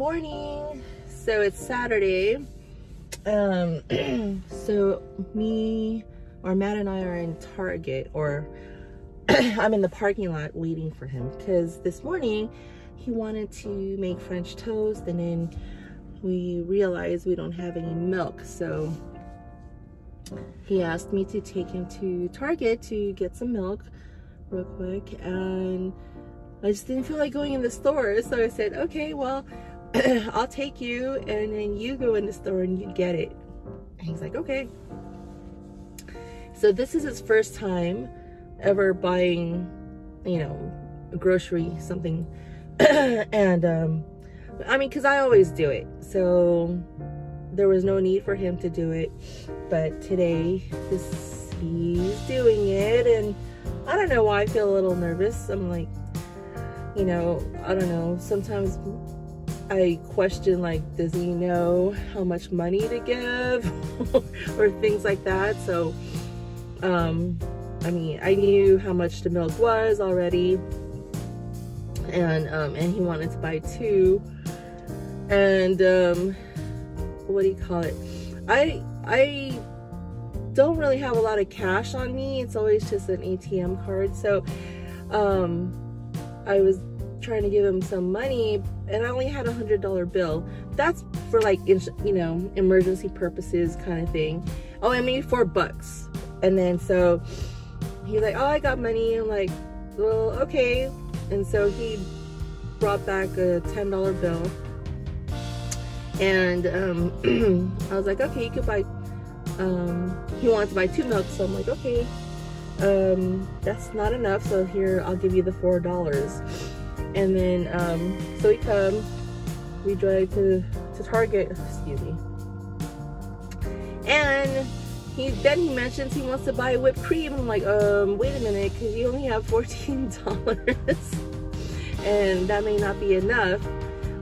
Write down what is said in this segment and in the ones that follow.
morning. So it's Saturday. Um, so me or Matt and I are in Target or I'm in the parking lot waiting for him because this morning he wanted to make French toast and then we realized we don't have any milk. So he asked me to take him to Target to get some milk real quick and I just didn't feel like going in the store. So I said, okay, well, I'll take you and then you go in the store and you get it. And he's like, okay. So this is his first time ever buying, you know, a grocery, something. and, um, I mean, cause I always do it. So there was no need for him to do it. But today this, he's doing it. And I don't know why I feel a little nervous. I'm like, you know, I don't know. Sometimes I question like, does he know how much money to give or things like that? So, um, I mean, I knew how much the milk was already, and um, and he wanted to buy two, and um, what do you call it? I I don't really have a lot of cash on me. It's always just an ATM card. So, um, I was trying to give him some money and I only had a hundred dollar bill. That's for like, you know, emergency purposes kind of thing. Oh, I made four bucks. And then so he's like, oh, I got money. I'm like, well, okay. And so he brought back a $10 bill. And um, I was like, okay, you could buy, um, he wanted to buy two milks. So I'm like, okay, um, that's not enough. So here, I'll give you the $4 and then um, so we come we drive to to target excuse me. And he then he mentions he wants to buy whipped cream. I'm like um wait a minute because you only have 14 dollars. And that may not be enough.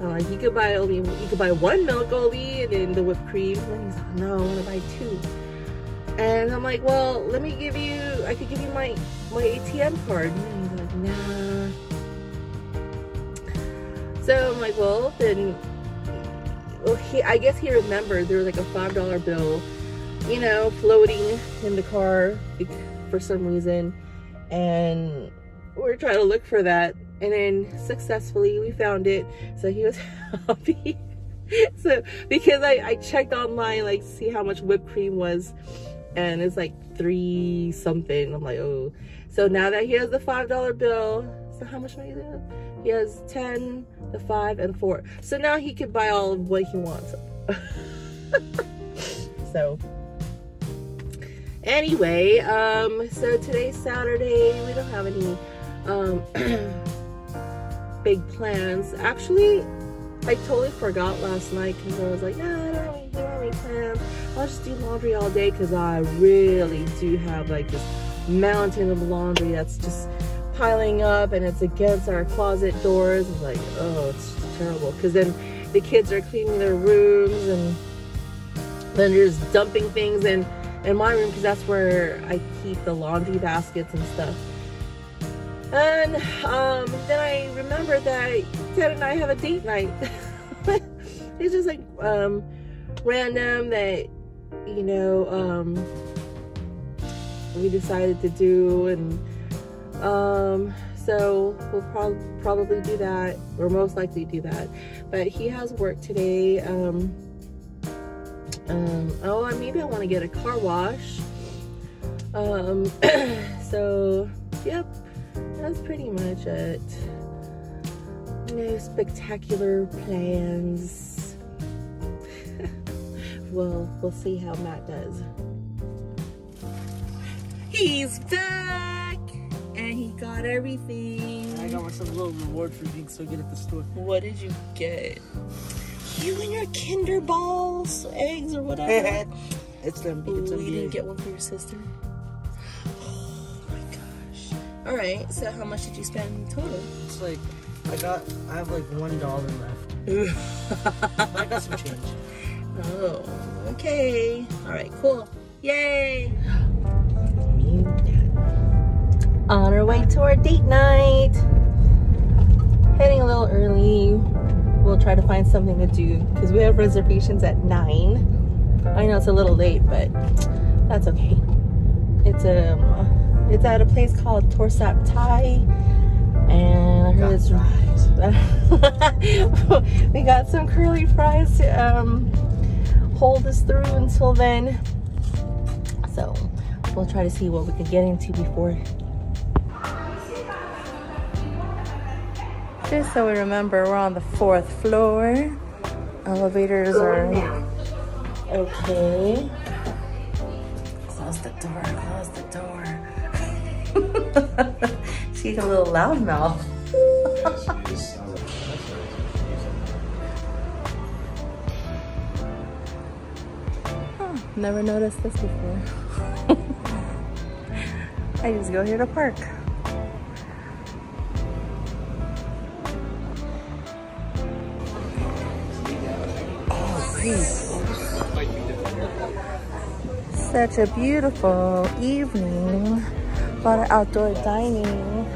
Like you could buy only you could buy one milk only and then the whipped cream. And he's like no i want to buy two. And i'm like well let me give you i could give you my my atm card. And he's like nah so I'm like, well, then, well, he, I guess he remembered there was like a $5 bill, you know, floating in the car for some reason. And we're trying to look for that. And then successfully we found it. So he was happy. so because I, I checked online, like see how much whipped cream was and it's like three something. I'm like, oh. So now that he has the $5 bill, so how much money is it? He has 10, the 5, and 4. So now he can buy all of what he wants. so, anyway, um, so today's Saturday. We don't have any um, big plans. Actually, I totally forgot last night because I was like, nah, I don't really any plans. I'll just do laundry all day because I really do have like this mountain of laundry that's just piling up and it's against our closet doors. It's like, oh, it's terrible. Because then the kids are cleaning their rooms and then they're just dumping things in, in my room because that's where I keep the laundry baskets and stuff. And um, then I remember that Ted and I have a date night. it's just like um, random that, you know, um, we decided to do and um, so we'll pro probably do that, or most likely do that. But he has work today. Um, um, oh, maybe I want to get a car wash. Um, so, yep, that's pretty much it. No spectacular plans. well, we'll see how Matt does. He's done! And he got everything. I got myself a little reward for being so good at the store. What did you get? You and your Kinder balls, eggs, or whatever. it's them. Ooh, you didn't get one for your sister? Oh my gosh. All right. So how much did you spend total? It's like I got. I have like one dollar left. I got some change. Oh. Okay. All right. Cool. Yay on our way to our date night. Heading a little early. we'll try to find something to do because we have reservations at 9. I know it's a little late, but that's okay. It's um it's at a place called Torsap Thai and I heard it's we got some curly fries to um, hold us through until then. So we'll try to see what we can get into before. Just so we remember, we're on the fourth floor. Elevators are okay. Close the door, close the door. She's a little loudmouth. huh, never noticed this before. I just go here to park. Such a beautiful evening. A lot of outdoor dining.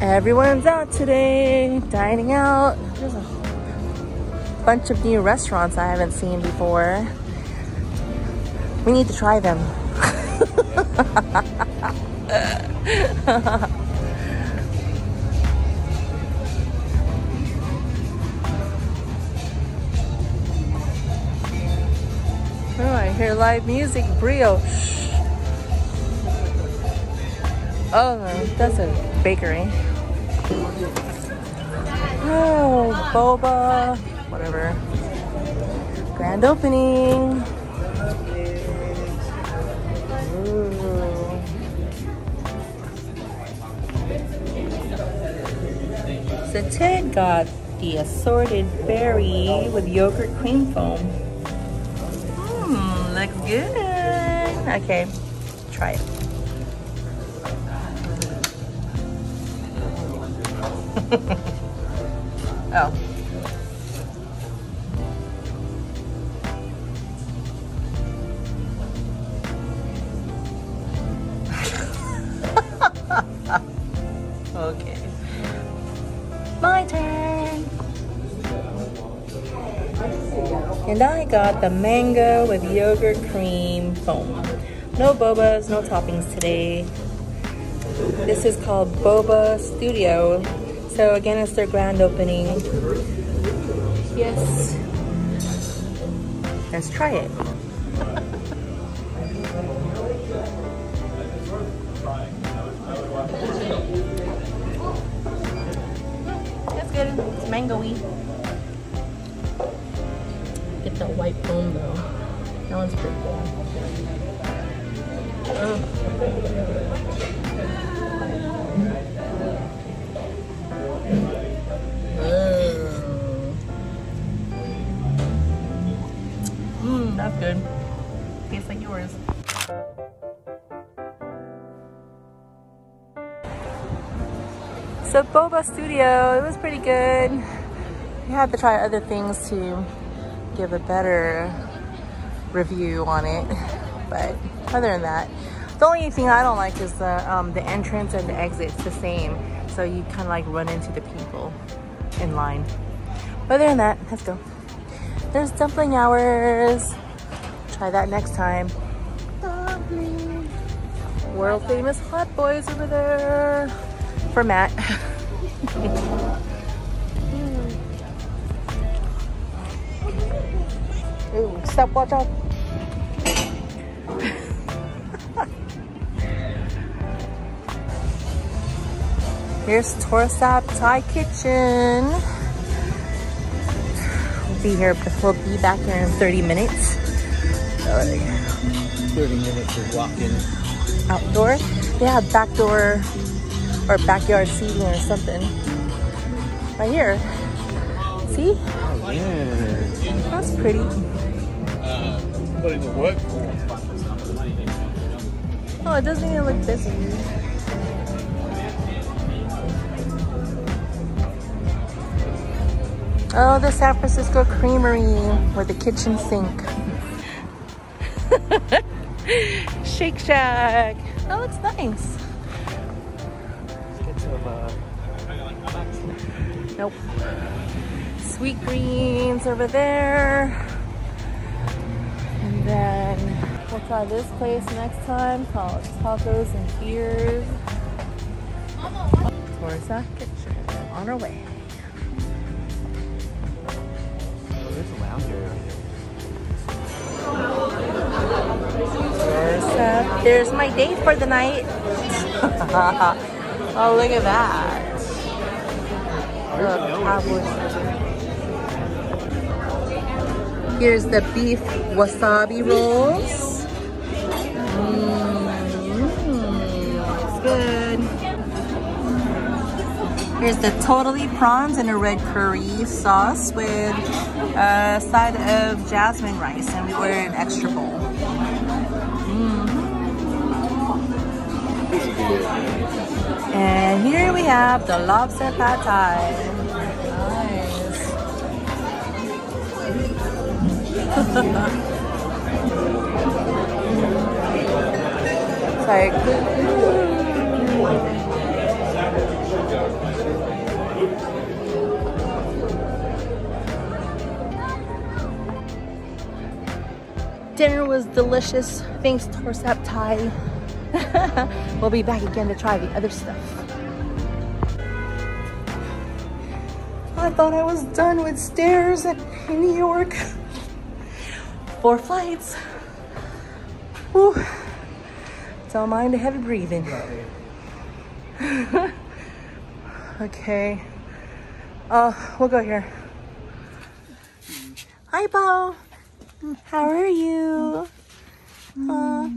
Everyone's out today, dining out. There's a bunch of new restaurants I haven't seen before. We need to try them. hear live music, brioche. Oh, that's a bakery. Oh, boba, whatever. Grand opening. Ooh. So Ted got the assorted berry with yogurt cream foam. Good. Okay, try it. oh. And I got the mango with yogurt cream foam. No bobas, no toppings today. This is called Boba Studio. So again, it's their grand opening. Yes. Let's try it. That's good. It's mangoey. Get that white foam though. That one's pretty good. Oh. Mmm, that's good. Tastes like yours. So Boba Studio, it was pretty good. You have to try other things to give a better review on it. But other than that, the only thing I don't like is the um, the entrance and the exit exit's the same. So you kind of like run into the people in line. But other than that, let's go. There's dumpling hours. Try that next time. Dumpling. World famous hot boys over there. For Matt. Ooh, stop, watch out. Here's Torsap Thai Kitchen. We'll be here, we'll be back here in 30 minutes. 30 minutes of walking. Outdoor. They have back door or backyard seating or something. Right here. See? Oh, yeah. That's pretty. The work for. Oh, it doesn't even look busy. Oh, the San Francisco Creamery with the kitchen sink. Shake Shack. Oh, that looks nice. Nope. Sweet greens over there. Try this place next time called Tacos and Beers. Torsap Thai Kitchen on our way. Oh, there's a There's, uh, there's my date for the night. oh, look at that. Look. Here's the beef wasabi rolls. Here's the totally prawns in a red curry sauce with a side of jasmine rice, and we ordered an extra bowl. Mm-hmm. And here we have the lobster pad thai. Nice. Sorry. Dinner was delicious. Thanks, Torsap Thai. we'll be back again to try the other stuff. I thought I was done with stairs in New York. Four flights. Whew. Don't mind the heavy breathing. okay. Uh, we'll go here. Hi, Bo. How are you? Uh,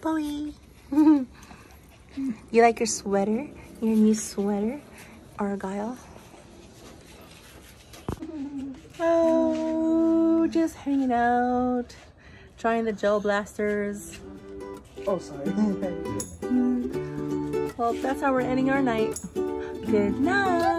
Bowie. you like your sweater? Your new sweater? Argyle? Oh, just hanging out. Trying the gel blasters. Oh, sorry. Well, that's how we're ending our night. Good night.